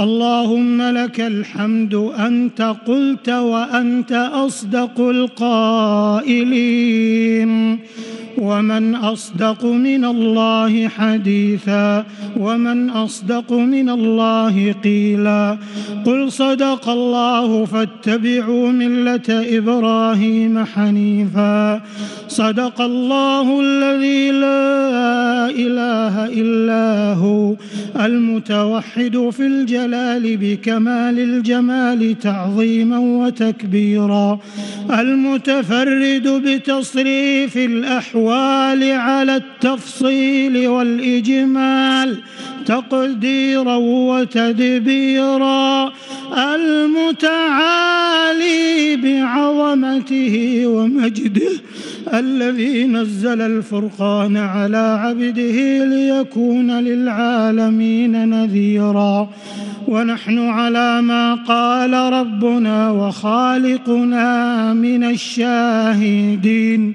اللهم لك الحمد أنت قلت وأنت أصدق القائلين. ومن أصدق من الله حديثا ومن أصدق من الله قيلا. قل صدق الله فاتبعوا ملة إبراهيم حنيفا. صدق الله الذي لا إله إلا هو المتوحد في الجلال بكمال الجمال تعظيما وتكبيرا. المتفرد بتصريف الأحوال على التفصيل والإجمال. تقديرا وتدبيرا المتعالي بعظمته ومجده الذي نزل الفرقان على عبده ليكون للعالمين نذيرا. ونحن على ما قال ربنا وخالقنا من الشاهدين.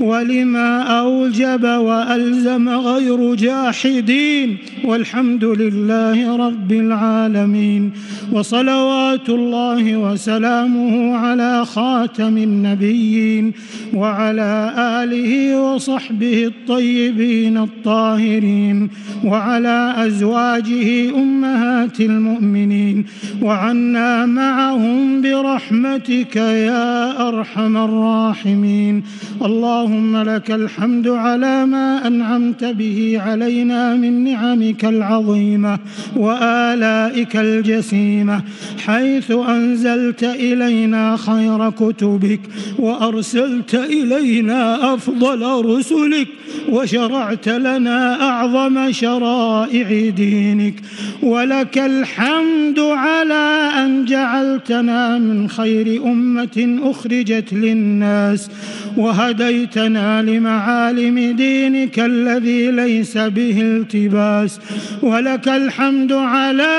ولما أوجب وألزم غير جاحدين والحمد لله رب العالمين وصلوات الله وسلامه على خاتم النبيين وعلى آله وصحبه الطيبين الطاهرين وعلى أزواجه أمهات المؤمنين وعنا معهم برحمتك يا أرحم الراحمين. اللهم لك الحمد على ما أنعمت به علينا من نعمك العظيمة وآلائك الجسيمة حيث أنزلت إلينا خير كتبك وأرسلت إلينا أفضل رسلك وشرعت لنا أعظم شرائع دينك. ولك الحمد على أن جعلتنا من خير أمة أخرجت للناس وهديتنا لمعالم دينك الذي ليس به التباس. ولك الحمد على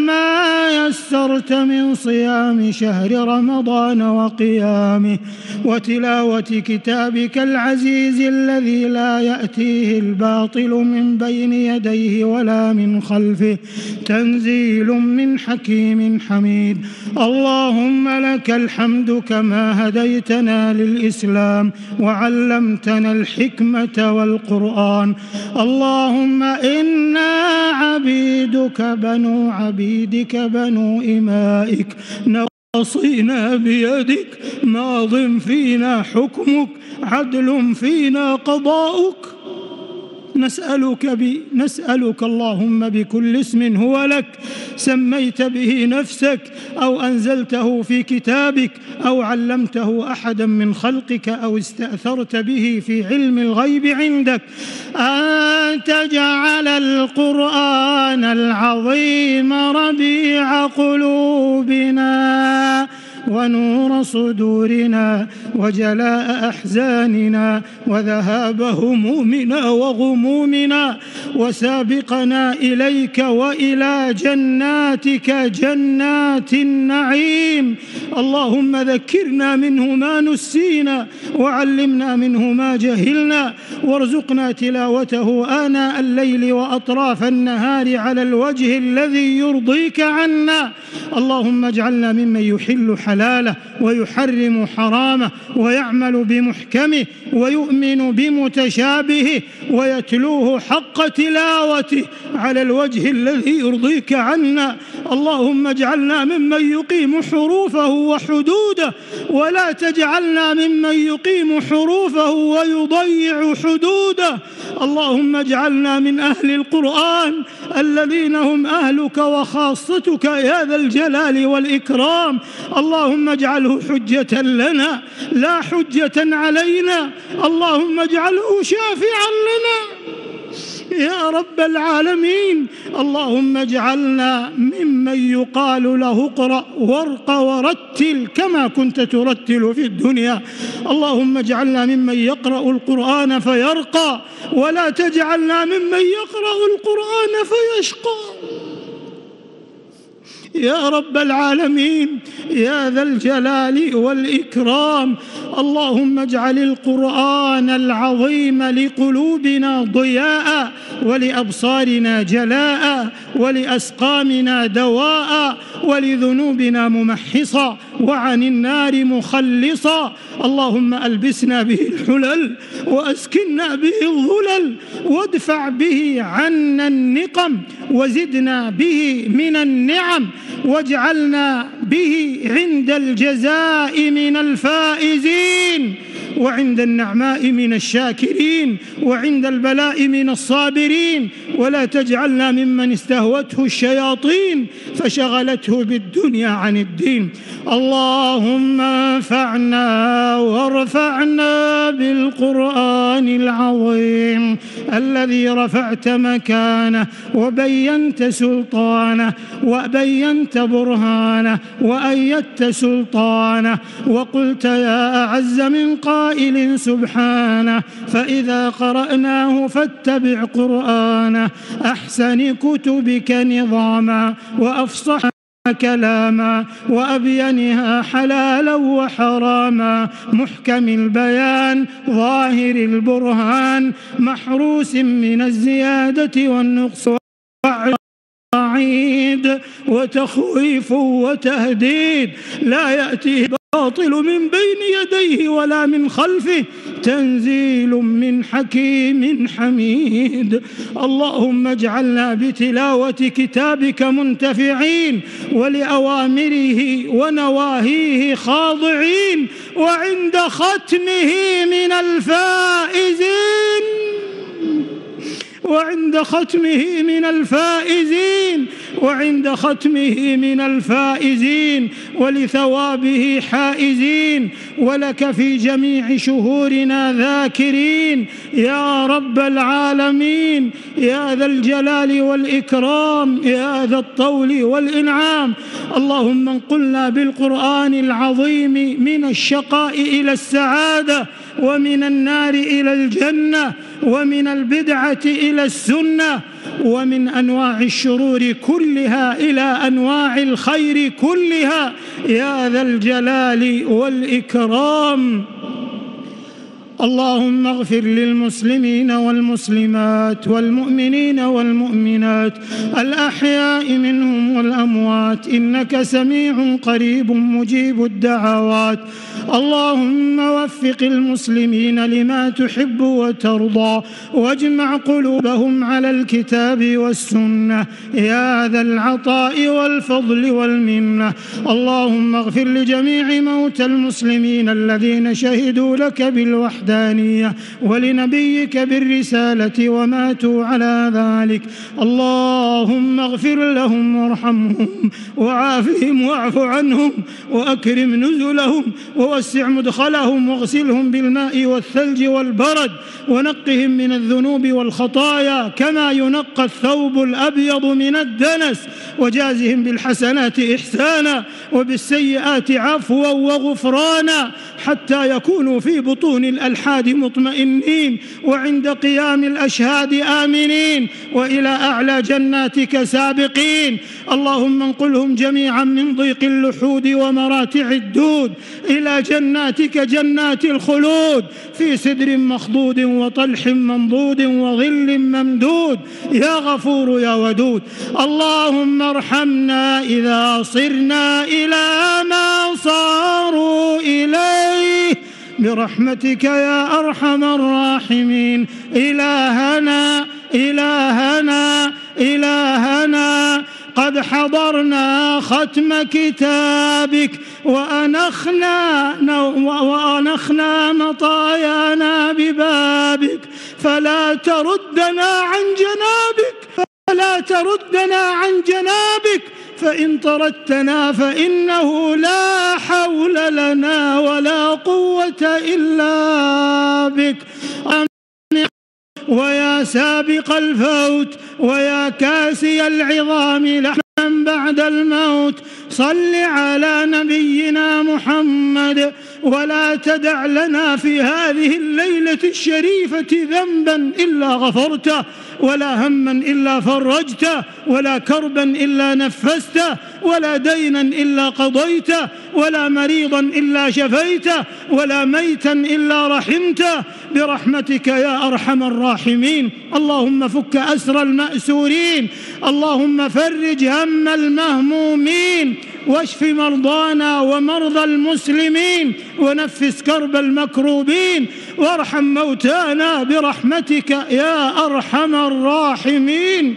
ما يسرت من صيام شهر رمضان وقيامه وتلاوة كتابك العزيز الذي لا يأتيه الباطل من بين يديه ولا من خلفه تنزيل من حكيم حميد. اللهم لك الحمد كما هديتنا للإسلام وعلمتنا الحكمة والقرآن. اللهم إنا عبيدك بنو عبيدك بنو إمائك نصينا بيدك ماض فينا حكمك عدل فينا قضاؤك. نسألك ب... نسألك اللهم بكل اسم هو لك سميت به نفسك أو أنزلته في كتابك أو علمته أحدا من خلقك أو استأثرت به في علم الغيب عندك. أن تجعل القرآن العظيم ربيع قلوبنا. ونور صدورنا وجلاء أحزاننا وذهاب همومنا وغمومنا وسابقنا إليك وإلى جناتك جنات النعيم. اللهم ذكرنا منه ما نسينا وعلمنا منه ما جهلنا وارزقنا تلاوته آناء الليل وأطراف النهار على الوجه الذي يرضيك عنا. اللهم اجعلنا ممن يحل حلاله ويحرم حرامه ويعمل بمحكمه ويؤمن بمتشابهه ويتلوه حق تلاوته على الوجه الذي يرضيك عنا. اللهم اجعلنا ممن يقيم حروفه وحدوده ولا تجعلنا ممن يقيم حروفه ويضيع حدوده. اللهم اجعلنا من أهل القرآن الذين هم أهلك وخاصتك يا ذا الجلال والإكرام. اللهم اجعله حجة لنا لا حجة علينا. اللهم اجعله شافعا لنا. يا رب العالمين اللهم اجعلنا ممن يقال له اقرأ وارق ورتل كما كنت ترتل في الدنيا. اللهم اجعلنا ممن يقرأ القرآن فيرقى ولا تجعلنا ممن يقرأ القرآن فيشقى. يا رب العالمين يا ذا الجلال والإكرام. اللهم اجعل القرآن العظيم لقلوبنا ضياء ولأبصارنا جلاء ولأسقامنا دواء ولذنوبنا ممحصا وعن النار مخلصا. اللهم ألبسنا به الحلل وأسكنا به الظلل. وادفع به عنا النقم وزدنا به من النعم. واجعلنا به عند الجزاء من الفائزين. وعند النعماء من الشاكرين. وعند البلاء من الصابرين. ولا تجعلنا ممن استهوته الشياطين فشغلته بالدنيا عن الدين. اللهم انفعنا وارفعنا بالقرآن العظيم الذي رفعت مكانه وبينت سلطانه وبينت برهانه وأيدت سلطانه وقلت يا أعز من قائل سبحانه فإذا قرأناه فاتبع قرآنه أحسن كتبك نظاما وأفصح كلاما وأبينها حلالا وحراما محكم البيان ظاهر البرهان محروس من الزيادة والنقص وعيد وتخويف وتهديد لا يأتيه باطل من بين يديه ولا من خلفه تنزيل من حكيم حميد. اللهم اجعلنا بتلاوة كتابك منتفعين ولأوامره ونواهيه خاضعين وعند ختمه من الفائزين. وعند ختمه من الفائزين وعند ختمه من الفائزين ولثوابه حائزين ولك في جميع شهورنا ذاكرين. يا رب العالمين يا ذا الجلال والإكرام يا ذا الطول والإنعام. اللهم انقلنا بالقرآن العظيم من الشقاء إلى السعادة. ومن النار إلى الجنة ومن البدعة إلى السنة ومن أنواع الشرور كلها إلى أنواع الخير كلها. يا ذا الجلال والإكرام. اللهم اغفر للمسلمين والمسلمات والمؤمنين والمؤمنات الأحياء منهم والأموات إنك سميع قريب مجيب الدعوات اللهم وفق المسلمين لما تحب وترضى واجمع قلوبهم على الكتاب والسنة يا ذا العطاء والفضل والمنة اللهم اغفر لجميع موتى المسلمين الذين شهدوا لك بالوحدانية ولنبيك بالرسالة وماتوا على ذلك. اللهم اغفر لهم وارحمهم وعافهم واعف عنهم وأكرم نزلهم ووسع مدخلهم واغسلهم بالماء والثلج والبرد ونقهم من الذنوب والخطايا كما ينقى الثوب الأبيض من الدنس وجازهم بالحسنات إحسانا وبالسيئات عفوا وغفرانا حتى يكونوا في بطون الألحاد مطمئنين وعند قيام الأشهاد آمنين وإلى أعلى جناتك سابقين. اللهم انقلهم جميعا من ضيق اللحود ومراتع الدود إلى جناتك جنات الخلود. في سدر مخضود وطلح منضود وظل ممدود. يا غفور يا ودود اللهم ارحمنا إذا صرنا إلى ما صاروا إليه. برحمتك يا أرحم الراحمين. إلهنا إلهنا إلهنا قد حضرنا ختم كتابك وأنخنا وأنخنا مطايانا ببابك. فلا تردنا عن جنابك فلا تردنا عن جنابك. فإن طردتنا فإنه لا حول لنا ولا قوة إلا بك. ويا سابق الفوت ويا كاسي العظام لحما بعد الموت صل على نبينا محمد ولا تدع لنا في هذه الليلة الشريفة ذنبا إلا غفرته ولا هما إلا فرجته ولا كربا إلا نفسته ولا دينا إلا قضيته ولا مريضا إلا شفيته ولا ميتا إلا رحمته. برحمتك يا أرحم الراحمين. اللهم فك أسر المأسورين. اللهم فرج هم المهمومين. واشف مرضانا ومرضى المسلمين ونفس كرب المكروبين وارحم موتانا برحمتك يا أرحم الراحمين.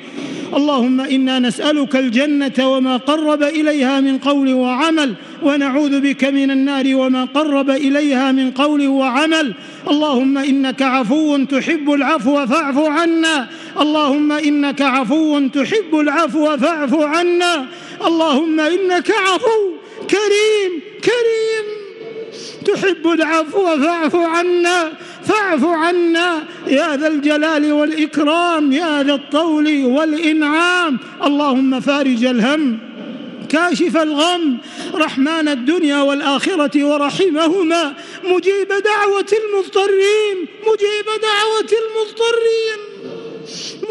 اللهم إنا نسألك الجنة وما قرب إليها من قول وعمل ونعوذ بك من النار وما قرب إليها من قول وعمل. اللهم إنك عفو تحب العفو فاعف عنا. اللهم إنك عفو تحب العفو فاعف عنا. اللهم إنك عفو كريم كريم تحب العفو فاعف عنا. فاعف عنا يا ذا الجلال والإكرام يا ذا الطول والإنعام. اللهم فارج الهم كاشف الغم رحمن الدنيا والآخرة ورحمهما. مجيب دعوة المضطرين مجيب دعوة المضطرين.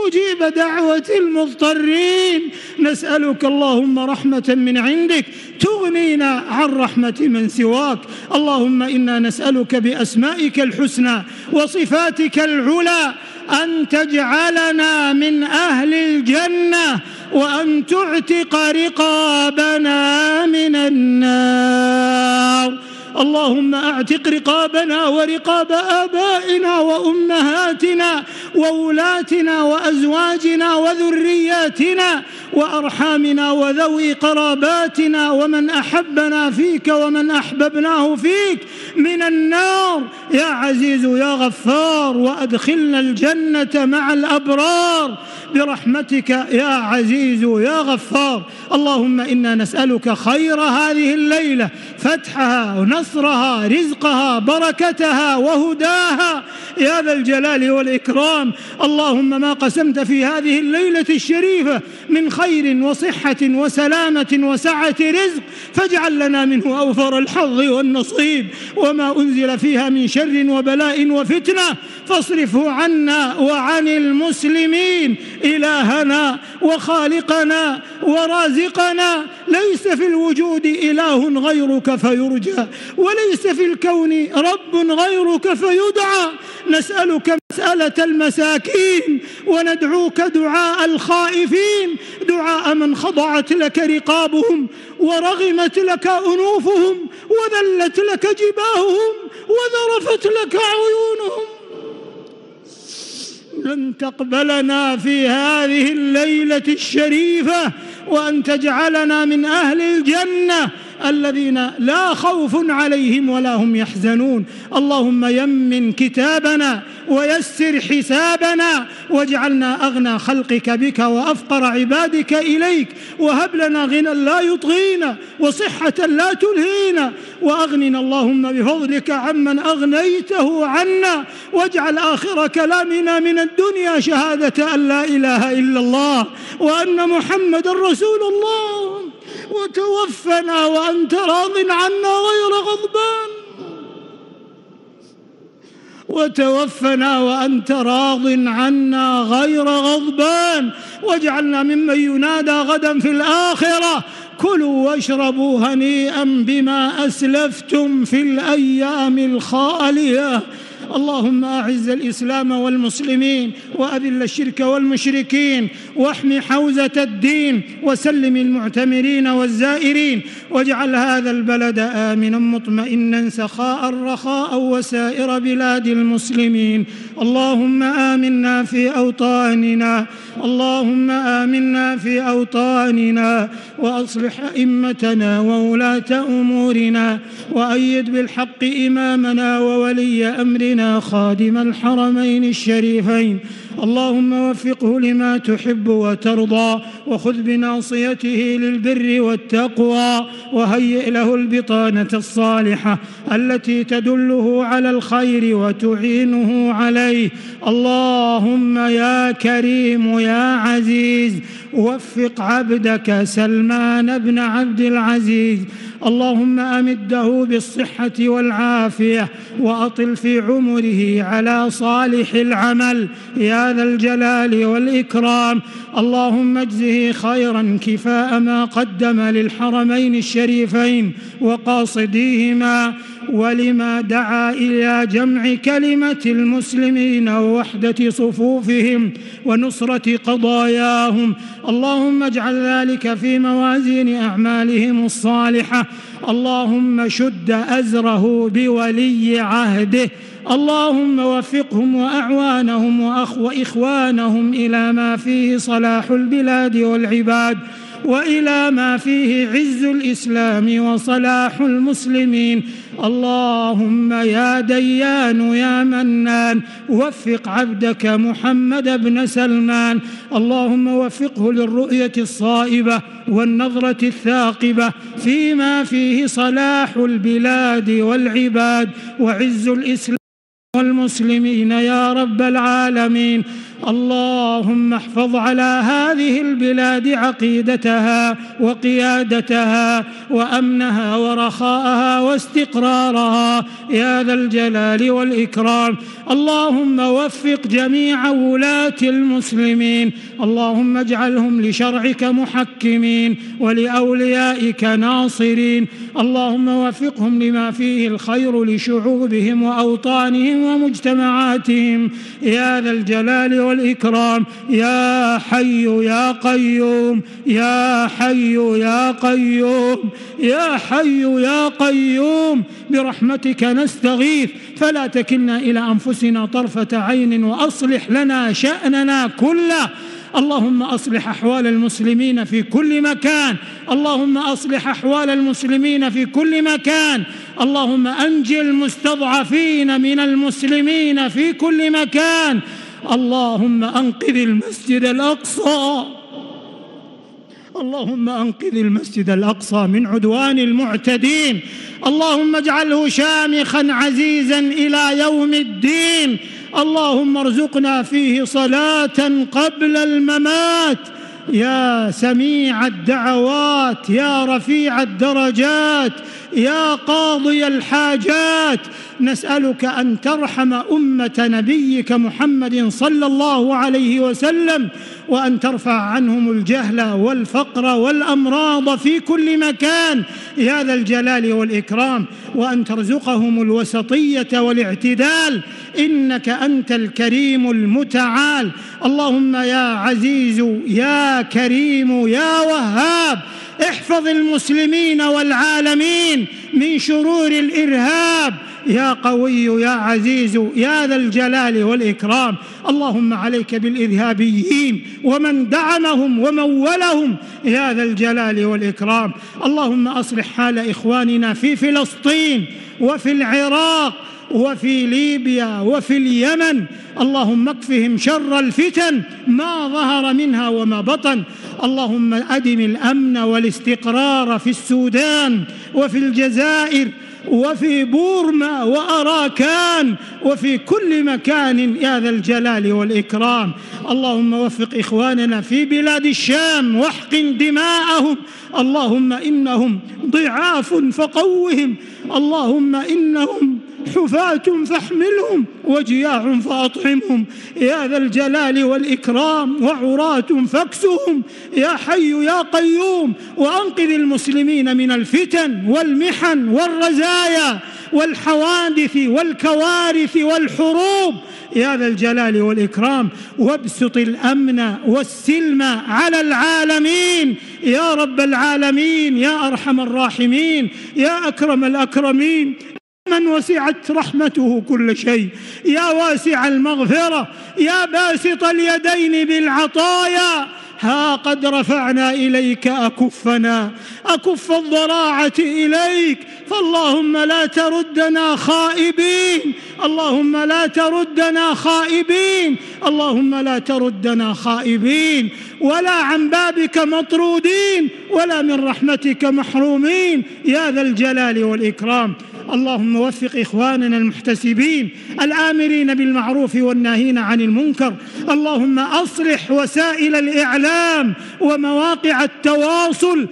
مجيب دعوة المضطرين. نسألك اللهم رحمة من عندك تغنينا عن رحمة من سواك. اللهم إنا نسألك بأسمائك الحسنى وصفاتك العلى أن تجعلنا من أهل الجنة وأن تعتق رقابنا من النار. اللهم أعتق رقابنا ورقاب آبائنا وأمهاتنا وولاتنا وأزواجنا وذرياتنا وأرحامنا وذوي قراباتنا ومن أحبنا فيك ومن أحببناه فيك من النار. يا عزيز يا غفار وأدخلنا الجنة مع الأبرار. برحمتك يا عزيز يا غفار. اللهم إنا نسألك خير هذه الليلة فتحها ونصرها رزقها بركتها وهداها. يا ذا الجلال والإكرام اللهم ما قسمت في هذه الليلة الشريفة من خير وصحة وسلامة وسعة رزق فاجعل لنا منه أوفر الحظ والنصيب. وما أنزل فيها من شر وبلاء وفتنة فاصرفه عنا وعن المسلمين. إلهنا وخالقنا ورازقنا ليس في الوجود إله غيرك فيرجى. وليس في الكون رب غيرك فيدعى. نسألك مسألة المساكين وندعوك دعاء الخائفين. دعاء من خضعت لك رقابهم ورغمت لك أنوفهم وذلت لك جباههم وذرفت لك عيونهم. لن تقبلنا في هذه الليلة الشريفة. وأن تجعلنا من أهل الجنة الذين لا خوف عليهم ولا هم يحزنون. اللهم يمن كتابنا ويسر حسابنا واجعلنا أغنى خلقك بك وأفقر عبادك إليك. وهب لنا غنى لا يطغينا وصحة لا تلهينا. وأغننا اللهم بفضلك عمن أغنيته عنا. واجعل اخر كلامنا من الدنيا شهادة أن لا إله إلا الله. وأن محمدا رسول الله. وتوفنا وأنت راض عنا غير غضبان. وتوفنا وأنت راض عنا غير غضبان. واجعلنا ممن ينادى غدا في الآخرة. كلوا واشربوا هنيئا بما أسلفتم في الأيام الخالية. اللهم أعز الإسلام والمسلمين وأذل الشرك والمشركين واحم حوزة الدين وسلم المعتمرين والزائرين واجعل هذا البلد آمنا مطمئنا سخاء رخاء وسائر بلاد المسلمين اللهم آمنا في أوطاننا اللهم آمنا في أوطاننا وأصلح أئمتنا وولاة أمورنا وأيد بالحق إمامنا وولي أمرنا خادم الحرمين الشريفين اللهم وفقه لما تحب وترضى وخذ بناصيته للبر والتقوى وهيئ له البطانة الصالحة التي تدله على الخير وتعينه عليه. اللهم يا كريم يا عزيز وفق عبدك سلمان بن عبد العزيز. اللهم أمده بالصحة والعافية وأطل في عمره على صالح العمل. يا ذا الجلال والإكرام. اللهم اجزه خيرا كفاء ما قدم للحرمين الشريفين وقاصديهما ولما دعا إلى جمع كلمة المسلمين ووحدة صفوفهم ونصرة قضاياهم. اللهم اجعل ذلك في موازين أعمالهم الصالحة. اللهم شد أزره بولي عهده. اللهم وفقهم وأعوانهم وإخوانهم إلى ما فيه صلاح البلاد والعباد وإلى ما فيه عز الإسلام وصلاح المسلمين. اللهم يا ديان يا منان وفق عبدك محمد بن سلمان. اللهم وفقه للرؤية الصائبة والنظرة الثاقبة فيما فيه صلاح البلاد والعباد وعز الإسلام. والمسلمين يا رب العالمين. اللهم احفظ على هذه البلاد عقيدتها وقيادتها وأمنها ورخاءها واستقرارها. يا ذا الجلال والإكرام. اللهم وفق جميع ولاة المسلمين. اللهم اجعلهم لشرعك محكمين ولأوليائك ناصرين. اللهم وفقهم لما فيه الخير لشعوبهم وأوطانهم ومجتمعاتهم. يا ذا الجلال والإكرام يا حي يا قيوم يا حي يا قيوم يا حي يا قيوم برحمتك نستغيث فلا تكلنا إلى أنفسنا طرفة عين وأصلح لنا شأننا كله. اللهم أصلح أحوال المسلمين في كل مكان. اللهم أصلح أحوال المسلمين في كل مكان. اللهم أنجي المستضعفين من المسلمين في كل مكان. اللهم أنقذ المسجد الأقصى. اللهم أنقذ المسجد الأقصى من عدوان المعتدين. اللهم اجعله شامخا عزيزا إلى يوم الدين. اللهم ارزقنا فيه صلاة قبل الممات. يا سميع الدعوات يا رفيع الدرجات يا قاضي الحاجات نسألك أن ترحم أمة نبيك محمد صلى الله عليه وسلم وأن ترفع عنهم الجهل والفقر والأمراض في كل مكان. يا ذا الجلال والإكرام. وأن ترزقهم الوسطية والاعتدال. إنك أنت الكريم المتعال. اللهم يا عزيز يا كريم يا وهاب. احفظ المسلمين والعالمين من شرور الإرهاب. يا قوي يا عزيز يا ذا الجلال والإكرام. اللهم عليك بالارهابيين ومن دعمهم ومولهم. يا ذا الجلال والإكرام. اللهم أصلح حال إخواننا في فلسطين وفي العراق. وفي ليبيا وفي اليمن اللهم اكفهم شر الفتن ما ظهر منها وما بطن. اللهم أدم الأمن والاستقرار في السودان وفي الجزائر وفي بورما وأراكان وفي كل مكان يا ذا الجلال والإكرام. اللهم وفق إخواننا في بلاد الشام واحقن دماءهم. اللهم إنهم ضعاف فقوهم. اللهم إنهم حفاة فاحملهم وجياع فأطعمهم. يا ذا الجلال والإكرام وعراة فاكسهم. يا حي يا قيوم وأنقذ المسلمين من الفتن والمحن والرزايا والحوادث والكوارث والحروب. يا ذا الجلال والإكرام وابسط الأمن والسلم على العالمين. يا رب العالمين يا أرحم الراحمين يا أكرم الأكرمين. من وسعت رحمته كل شيء. يا واسع المغفرة يا باسط اليدين بالعطايا. ها قد رفعنا إليك أكفنا. أكف الضراعة إليك فاللهم لا تردنا خائبين اللهم لا تردنا خائبين اللهم لا تردنا خائبين ولا عن بابك مطرودين ولا من رحمتك محرومين يا ذا الجلال والإكرام اللهم وفق إخواننا المحتسبين الآمرين بالمعروف والناهين عن المنكر اللهم أصلح وسائل الإعلام ومواقع التواصل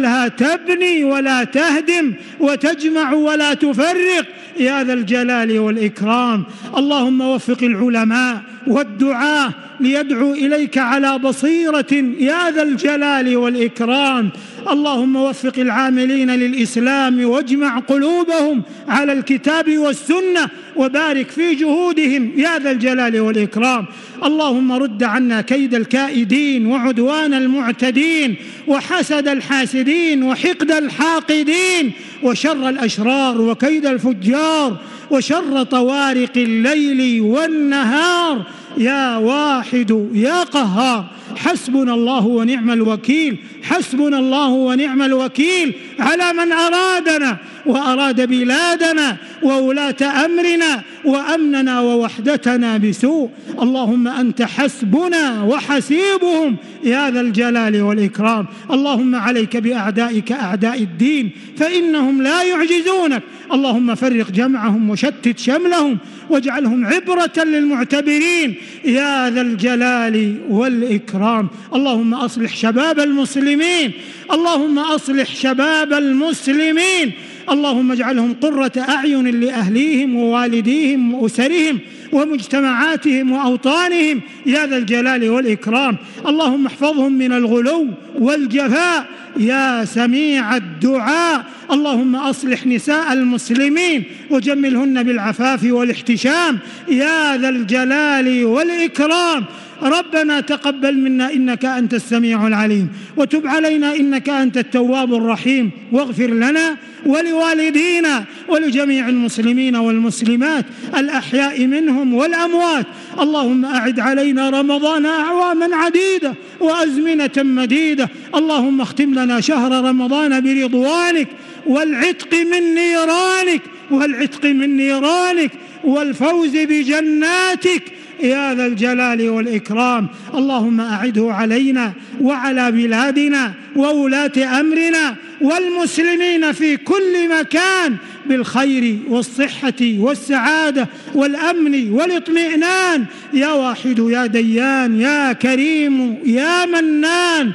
واجعلها تبني ولا تهدم وتجمع ولا تفرق. يا ذا الجلال والإكرام اللهم وفق العلماء والدعاة ليدعوا إليك على بصيرة يا ذا الجلال والإكرام. اللهم وفق العاملين للإسلام واجمع قلوبهم على الكتاب والسنة وبارك في جهودهم يا ذا الجلال والإكرام. اللهم رد عنا كيد الكائدين وعدوان المعتدين وحسد الحاسدين وحقد الحاقدين وشر الأشرار وكيد الفجار وشر طوارق الليل والنهار. يا واحد يا قهار. حسبنا الله ونعم الوكيل حسبنا الله ونعم الوكيل على من أرادنا وأراد بلادنا وولاة أمرنا وأمننا ووحدتنا بسوء. اللهم أنت حسبنا وحسيبهم يا ذا الجلال والإكرام. اللهم عليك بأعدائك أعداء الدين فإنهم لا يعجزونك. اللهم فرق جمعهم وشتت شملهم واجعلهم عبرة للمعتبرين. يا ذا الجلال والإكرام. اللهم أصلح شباب المسلمين. اللهم أصلح شباب المسلمين. اللهم اجعلهم قرة أعين لأهليهم ووالديهم وأسرهم ومجتمعاتهم وأوطانهم. يا ذا الجلال والإكرام. اللهم احفظهم من الغلو والجفاء. يا سميع الدعاء. اللهم أصلح نساء المسلمين وجملهن بالعفاف والاحتشام. يا ذا الجلال والإكرام. ربنا تقبل منا إنك أنت السميع العليم وتب علينا إنك أنت التواب الرحيم واغفر لنا ولوالدينا ولجميع المسلمين والمسلمات الأحياء منهم والأموات. اللهم أعد علينا رمضان أعواما عديدة وأزمنة مديدة. اللهم اختم لنا شهر رمضان برضوانك والعتق من نيرانك والعتق من نيرانك والفوز بجناتك يا ذا الجلال والإكرام. اللهم أعده علينا وعلى بلادنا وولاة أمرنا والمسلمين في كل مكان بالخير والصحة والسعادة والأمن والاطمئنان. يا واحد يا ديان يا كريم يا منان.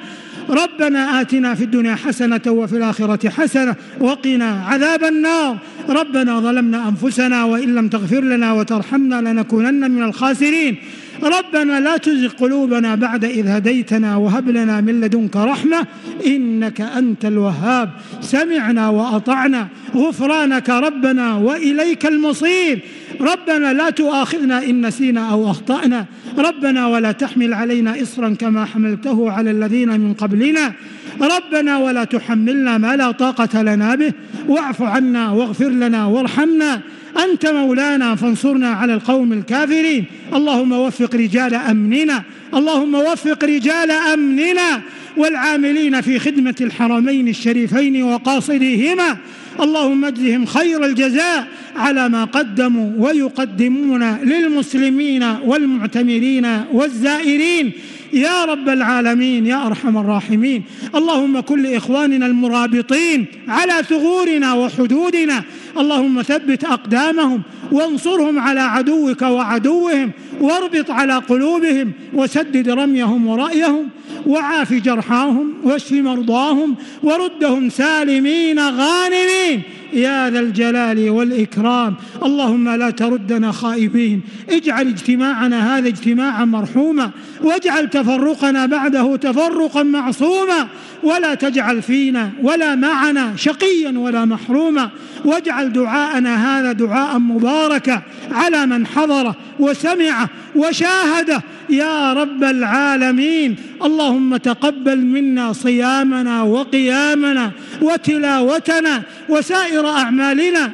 ربنا آتنا في الدنيا حسنة وفي الآخرة حسنة وقنا عذاب النار. ربنا ظلمنا أنفسنا وإن لم تغفر لنا وترحمنا لنكونن من الخاسرين. ربنا لا تزغ قلوبنا بعد إذ هديتنا وهب لنا من لدنك رحمة إنك أنت الوهاب. سمعنا وأطعنا. غفرانك ربنا وإليك المصير. ربنا لا تؤاخذنا إن نسينا أو أخطأنا. ربنا ولا تحمل علينا إصرا كما حملته على الذين من قبلنا. ربنا ولا تحملنا ما لا طاقة لنا به. واعف عنا واغفر لنا وارحمنا. أنت مولانا فانصرنا على القوم الكافرين. اللهم وفق رجال أمننا. اللهم وفق رجال أمننا والعاملين في خدمة الحرمين الشريفين وقاصديهما. اللهم اجزهم خير الجزاء على ما قدموا ويقدمون للمسلمين والمعتمرين والزائرين. يا رب العالمين يا أرحم الراحمين. اللهم كن لاخواننا المرابطين على ثغورنا وحدودنا. اللهم ثبت أقدامهم وانصرهم على عدوك وعدوهم واربط على قلوبهم وسدد رميهم ورأيهم وعاف جرحاهم واشف مرضاهم وردهم سالمين غانمين. يا ذا الجلال والإكرام اللهم لا تردنا خائبين. اجعل اجتماعنا هذا اجتماعا مرحوما واجعل تفرقنا بعده تفرقا معصوما. ولا تجعل فينا ولا معنا شقيا ولا محروما. واجعل دعاءنا هذا دعاء مباركا على من حضره وسمعه وشاهده. يا رب العالمين اللهم تقبل منا صيامنا وقيامنا وتلاوتنا وسائر أعمالنا.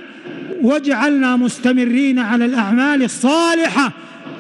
واجعلنا مستمرين على الأعمال الصالحة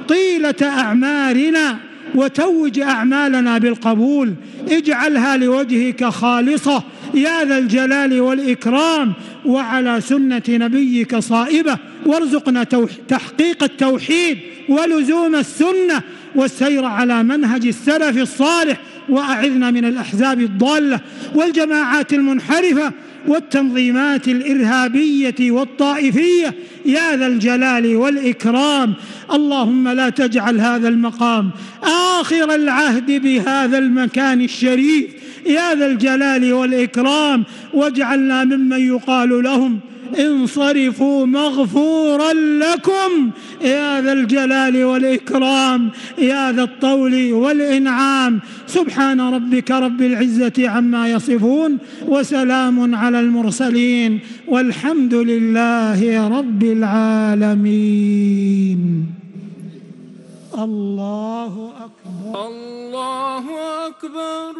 طيلة اعمارنا وتوج أعمالنا بالقبول. اجعلها لوجهك خالصة يا ذا الجلال والإكرام. وعلى سنة نبيك صائبة وارزقنا تحقيق التوحيد ولزوم السنة والسير على منهج السلف الصالح وأعذنا من الأحزاب الضالة والجماعات المنحرفة والتنظيمات الإرهابية والطائفية. يا ذا الجلال والإكرام اللهم لا تجعل هذا المقام آخر العهد بهذا المكان الشريف. يا ذا الجلال والإكرام واجعلنا ممن يقال لهم انصرفوا مغفورا لكم. يا ذا الجلال والإكرام يا ذا الطول والإنعام. سبحان ربك رب العزة عما يصفون وسلام على المرسلين والحمد لله رب العالمين. الله أكبر. الله أكبر.